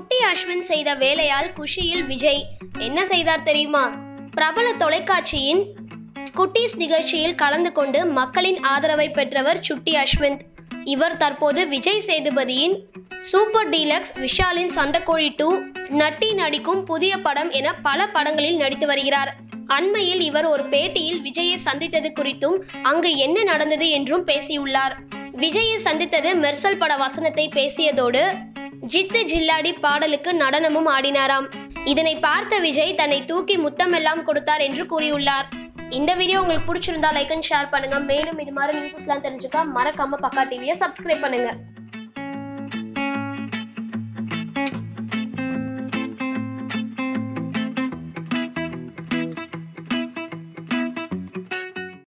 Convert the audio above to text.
குட்டி அஸ்வின் செய்த வேலையால் குஷியில் விஜய். என்ன செய்தார் தெரியுமா? பிரபல தொலைக்காட்சியின் குட்டீஸ் நிகழ்ச்சியில் கலந்து கொண்டு மக்களின் ஆதரவை பெற்றவர் சுட்டி அஸ்விந்த் இவர் தற்போது விஜய் சேதுபதியின் சூப்பர் டீலக்ஸ் விஷாலின் சண்டைக்கோழி டூ நட்டி நடிக்கும் புதிய படம் என பல படங்களில் நடித்து வருகிறார். அண்மையில் இவர் ஒரு பேட்டியில் விஜயை சந்தித்தது குறித்தும் அங்கு என்ன நடந்தது என்றும் பேசியுள்ளார். விஜயை சந்தித்தது மெர்சல் பட வசனத்தை பேசியதோடு ஜித்து ஜில்லாடி பாடலுக்கு நடனமும் ஆடினாராம். இதனை பார்த்த விஜய் தன்னை தூக்கி முத்தமெல்லாம் கொடுத்தார் என்று கூறியுள்ளார். இந்த வீடியோ உங்களுக்கு பிடிச்சிருந்தா லைக் அண்ட் ஷேர் பண்ணுங்க. மேலும் இது மாதிரி நியூஸஸ்லாம் தெரிஞ்சுக்க மறக்காம பக்கா டிவியை சப்ஸ்கிரைப் பண்ணுங்க.